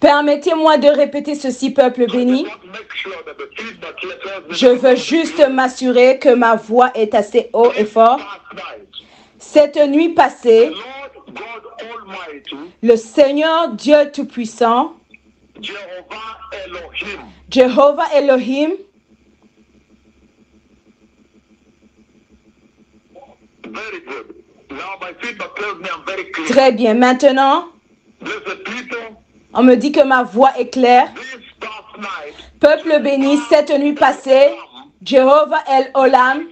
Permettez-moi de répéter ceci, peuple béni. Je veux juste m'assurer que ma voix est assez haut et fort. Cette nuit passée, le Seigneur Dieu Tout-Puissant, Jéhovah Elohim. Très bien. Maintenant, on me dit que ma voix est claire. Peuple béni, cette nuit passée, Jéhovah El Olam,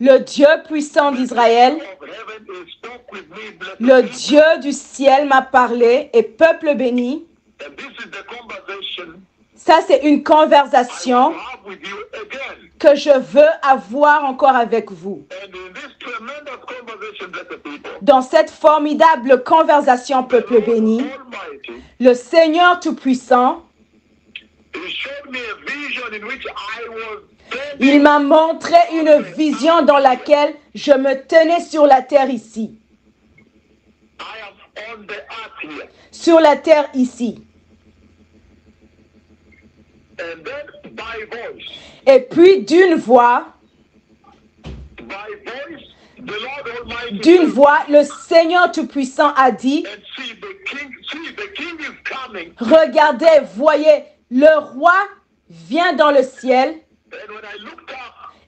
le Dieu puissant d'Israël, le. Dieu du ciel m'a parlé et peuple béni, ça c'est une conversation que je veux avoir encore avec vous. Dans cette formidable conversation, peuple béni, le Seigneur Tout-Puissant, il m'a montré une vision dans laquelle je me tenais sur la terre ici, sur la terre ici. Et puis d'une voix, d'une voix, le Seigneur Tout-Puissant a dit, regardez, voyez, le roi vient dans le ciel.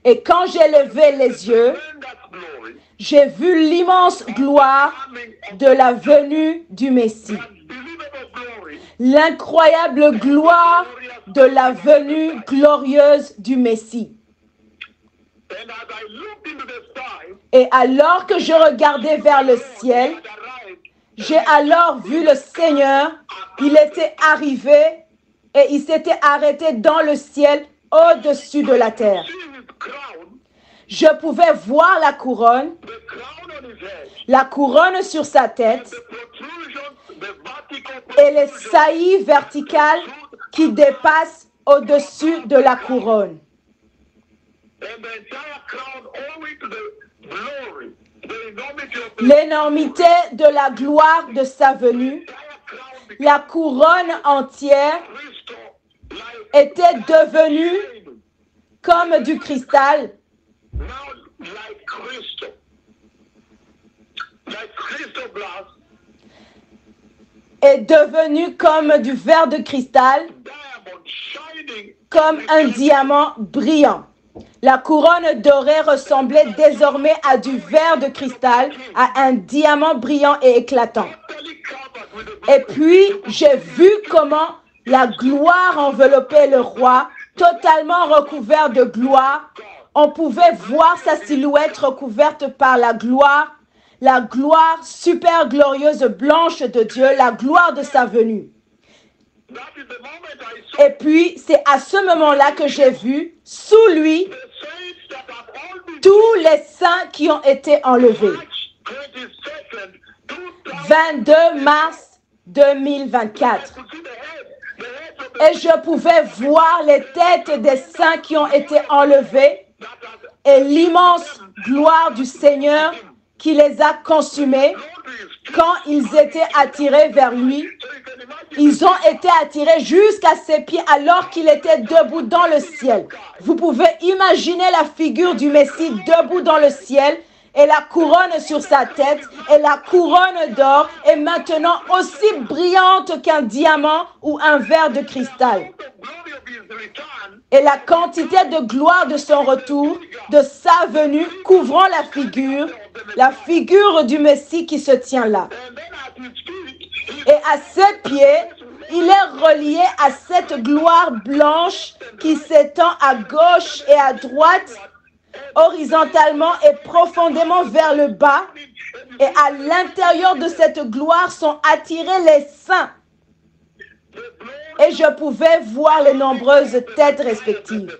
Et quand j'ai levé les yeux, j'ai vu l'immense gloire de la venue du Messie. L'incroyable gloire de la venue glorieuse du Messie. Et alors que je regardais vers le ciel, j'ai alors vu le Seigneur. Il était arrivé et il s'était arrêté dans le ciel au-dessus de la terre. Je pouvais voir la couronne, la couronne sur sa tête et les saillies verticales qui dépassent au-dessus de la couronne. And the entire crown owing to the glory, the enormity of the L'énormité de la gloire de sa venue, la couronne entière était devenue comme du cristal, est devenue comme du verre de cristal, comme un diamant brillant. La couronne dorée ressemblait désormais à du verre de cristal, à un diamant brillant et éclatant. Et puis, j'ai vu comment la gloire enveloppait le roi, totalement recouvert de gloire. On pouvait voir sa silhouette recouverte par la gloire, la gloire super glorieuse blanche de Dieu, la gloire de sa venue. Et puis, c'est à ce moment-là que j'ai vu, sous lui, tous les saints qui ont été enlevés. March 22nd, 22 mars 2024. could see the head, the heads of the Et je pouvais voir les têtes des saints qui ont été enlevés et l'immense gloire du Seigneur qui les a consumés quand ils étaient attirés vers lui. Ils ont été attirés jusqu'à ses pieds alors qu'il était debout dans le ciel. Vous pouvez imaginer la figure du Messie debout dans le ciel et la couronne sur sa tête et la couronne d'or est maintenant aussi brillante qu'un diamant ou un verre de cristal. Et la quantité de gloire de son retour, de sa venue, couvrant la figure, la figure du Messie qui se tient là. Et à ses pieds, il est relié à cette gloire blanche qui s'étend à gauche et à droite, horizontalement et profondément vers le bas. Et à l'intérieur de cette gloire sont attirés les saints. Et je pouvais voir les nombreuses têtes respectives.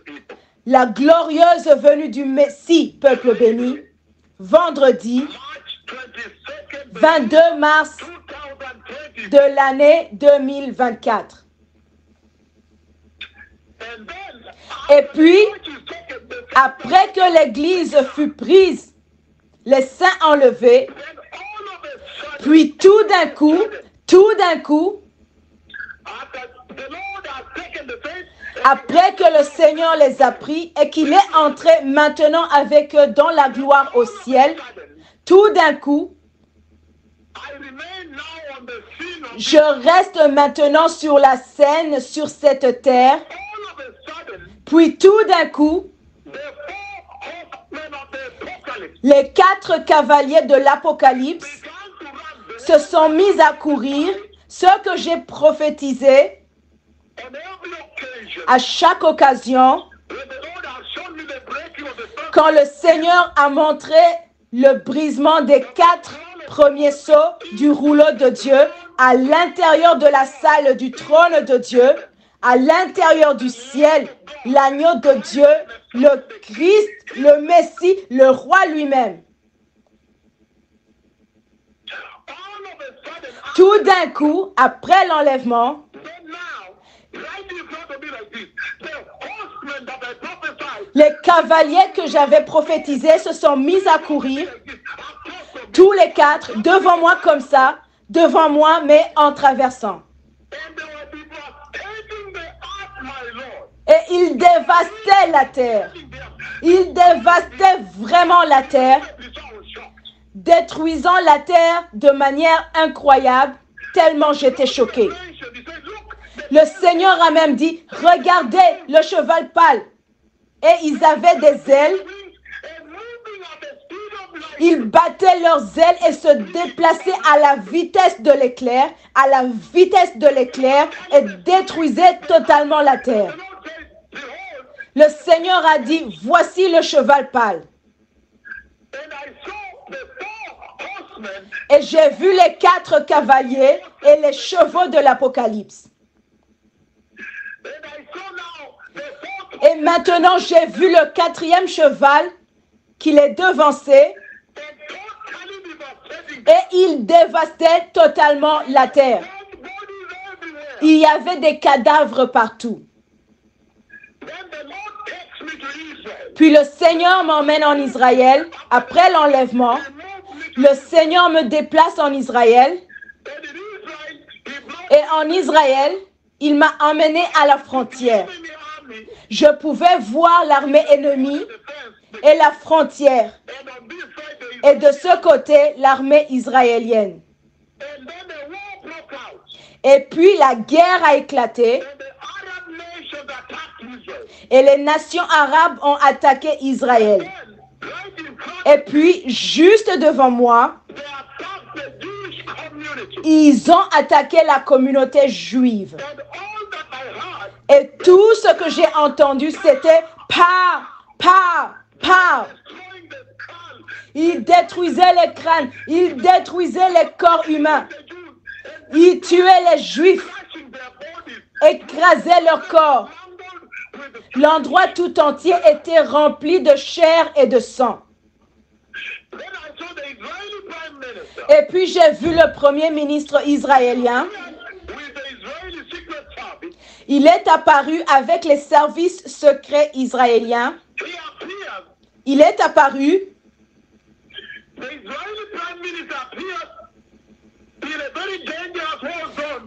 La glorieuse venue du Messie, peuple béni, vendredi March 22nd 22 mars 2020 de l'année 2024. and then Et puis, 22nd the après que l'Église fut prise, les saints enlevés, Puis tout d'un coup, tout d'un coup, après que le Seigneur les a pris et qu'il est entré maintenant avec eux dans la gloire au ciel, tout d'un coup, je reste maintenant sur la scène, sur cette terre. Puis tout d'un coup, les quatre cavaliers de l'Apocalypse se sont mis à courir, ce que j'ai prophétisé à chaque occasion quand le Seigneur a montré le brisement des quatre premiers sceaux du rouleau de Dieu à l'intérieur de la salle du trône de Dieu, à l'intérieur du ciel, l'agneau de Dieu, le Christ, le Messie, le roi lui-même. Tout d'un coup, après l'enlèvement, les cavaliers que j'avais prophétisés se sont mis à courir, tous les quatre, devant moi comme ça, devant moi, mais en traversant. Et ils dévastaient la terre. Ils dévastaient vraiment la terre, détruisant la terre de manière incroyable, tellement j'étais choqué. Le Seigneur a même dit, regardez le cheval pâle. Et ils avaient des ailes, ils battaient leurs ailes et se déplaçaient à la vitesse de l'éclair, à la vitesse de l'éclair et détruisaient totalement la terre. Le Seigneur a dit, voici le cheval pâle. Et j'ai vu les quatre cavaliers et les chevaux de l'Apocalypse. Et maintenant j'ai vu le quatrième cheval qui les devançait and totally devastating et il dévastait totalement la terre. Il y avait des cadavres partout. Puis le Seigneur m'emmène en Israël après l'enlèvement. Le Seigneur me déplace en Israël et en Israël, il m'a emmené à la frontière. Je pouvais voir l'armée ennemie et la frontière. Et de ce côté, l'armée israélienne. Et puis la guerre a éclaté et les nations arabes ont attaqué Israël. Et puis, juste devant moi, ils ont attaqué la communauté juive. Et tout ce que j'ai entendu, c'était pas, pas, pas. destroying the skull Ils détruisaient les crânes, ils détruisaient les corps humains, ils tuaient les juifs, écrasaient leurs corps. L'endroit tout entier était rempli de chair et de sang. Et puis j'ai vu le premier ministre israélien. Il est apparu avec les services secrets israéliens. Il est apparu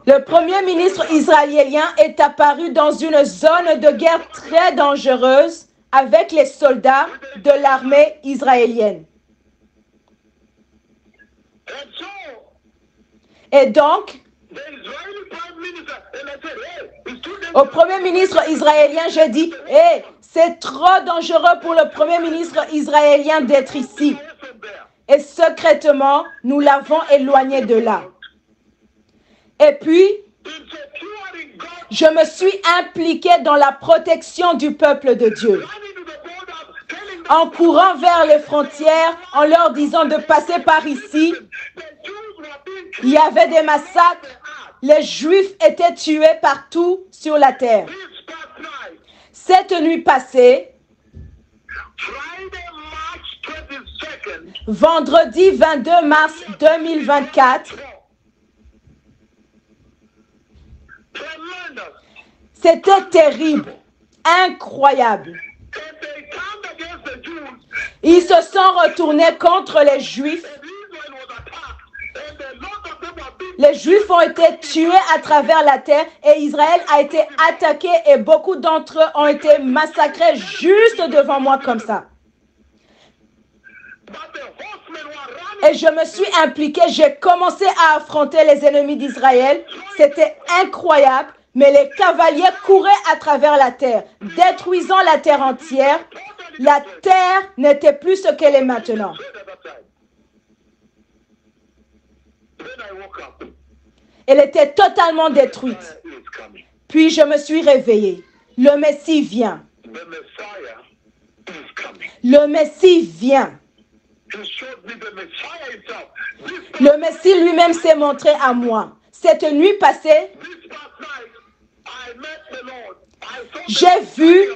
Le premier ministre israélien est apparu dans une zone de guerre très dangereuse avec les soldats de l'armée israélienne. Et donc, hey au premier ministre israélien, j'ai dit, hé, c'est trop dangereux pour le premier ministre israélien d'être ici. Et secrètement, nous l'avons éloigné de là. Et puis, je me suis impliqué dans la protection du peuple de Dieu. En courant vers les frontières, en leur disant de passer par ici, il y avait des massacres. Les Juifs étaient tués partout sur la terre. Cette nuit passée, Friday March 22nd vendredi 22 mars 2024, tremendous c'était terrible, incroyable. Ils se sont retournés contre les Juifs Les Juifs ont été tués à travers la terre et Israël a été attaqué et beaucoup d'entre eux ont été massacrés juste devant moi comme ça. Et je me suis impliqué, j'ai commencé à affronter les ennemis d'Israël. C'était incroyable, mais les cavaliers couraient à travers la terre, détruisant la terre entière. La terre n'était plus ce qu'elle est maintenant. Elle était totalement détruite. Puis je me suis réveillé. Le Messie vient. Le Messie vient. Le Messie lui-même s'est montré à moi. Cette nuit passée, J'ai vu.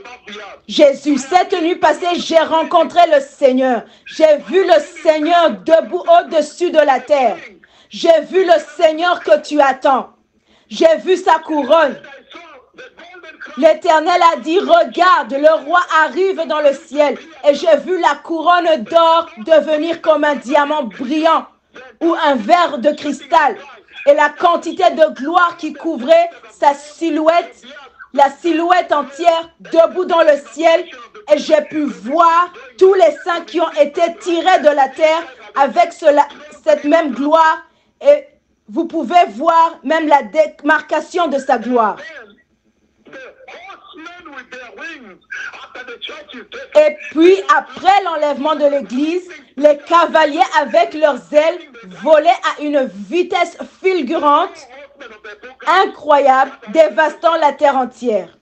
Jésus. Cette nuit passée, j'ai rencontré le Seigneur. J'ai vu le Seigneur debout au-dessus de la terre. J'ai vu le Seigneur que tu attends. J'ai vu sa couronne. L'Éternel a dit, regarde, le roi arrive dans le ciel. Et j'ai vu la couronne d'or devenir comme un diamant brillant ou un verre de cristal. Et la quantité de gloire qui couvrait sa silhouette, la silhouette entière debout dans le ciel. Et j'ai pu voir tous les saints qui ont été tirés de la terre avec cette même gloire. Et vous pouvez voir même la démarcation de sa gloire. Et puis, après l'enlèvement de l'Église, les cavaliers avec leurs ailes volaient à une vitesse fulgurante, incroyable, dévastant la terre entière.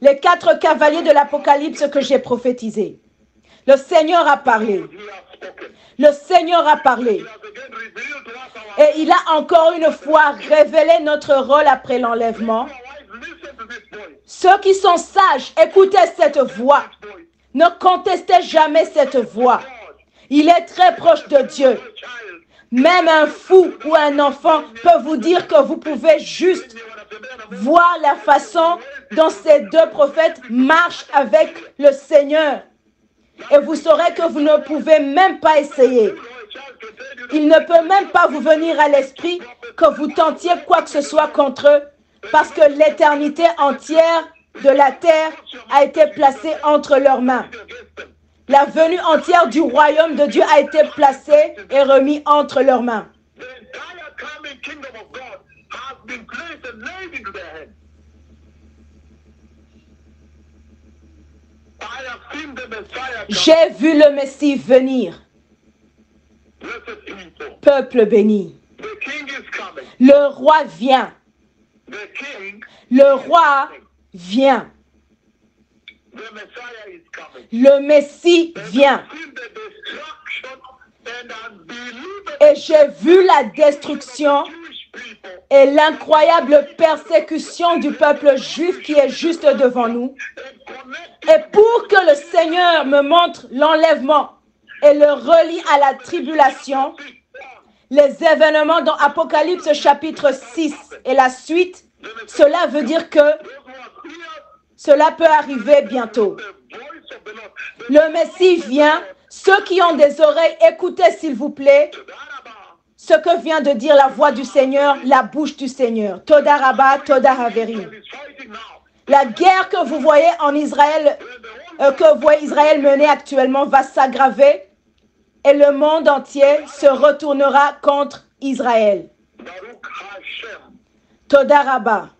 Les quatre cavaliers de l'Apocalypse que j'ai prophétisés. Le Seigneur a parlé. Le Seigneur a parlé. Et il a encore une fois révélé notre rôle après l'enlèvement. Ceux qui sont sages, écoutez cette voix. Ne contestez jamais cette voix. Il est très proche de Dieu. Même un fou ou un enfant peut vous dire que vous pouvez juste voir la façon dont ces deux prophètes marchent avec le Seigneur. Et vous saurez que vous ne pouvez même pas essayer. a child to tell you Il ne peut même pas vous venir à l'esprit que vous tentiez quoi que ce soit contre eux, parce que l'éternité entière de la terre a été placée entre leurs mains. La venue entière du royaume de Dieu a été placée et remise entre leurs mains. J'ai vu le Messie venir. Peuple béni. Le roi vient, le roi vient, le Messie vient. Et j'ai vu la destruction et l'incroyable persécution du peuple juif qui est juste devant nous. Et pour que le Seigneur me montre l'enlèvement et le relie à la tribulation, les événements dans Apocalypse chapitre 6 et la suite, cela veut dire que cela peut arriver bientôt. Le Messie vient. Ceux qui ont des oreilles, écoutez s'il vous plaît ce que vient de dire la voix du Seigneur, la bouche du Seigneur. Todaraba, Todahaveri. La guerre que vous voyez en Israël, euh, que voit Israël mener actuellement va s'aggraver et le monde entier se retournera contre Israël. Todaraba.